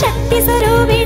ശക്തി സ്വരൂപിണി. നീ